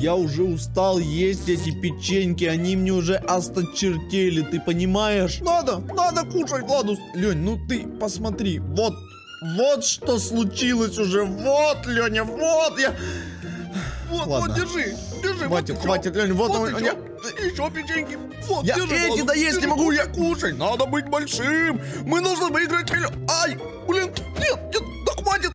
я уже устал есть эти печеньки, они мне уже осточертели, ты понимаешь? Надо, надо кушать, Владус. Лень, ну ты посмотри, вот, вот что случилось уже, вот, Леня, вот я... Вот, Ладно. вот, держи, держи. Хватит, вот хватит, Лень, вот, Вот он, еще, я- еще печеньки. Вот, Я держи, эти Владус, доесть не держи, могу, я- кушать. надо быть большим. Мы должны выиграть А!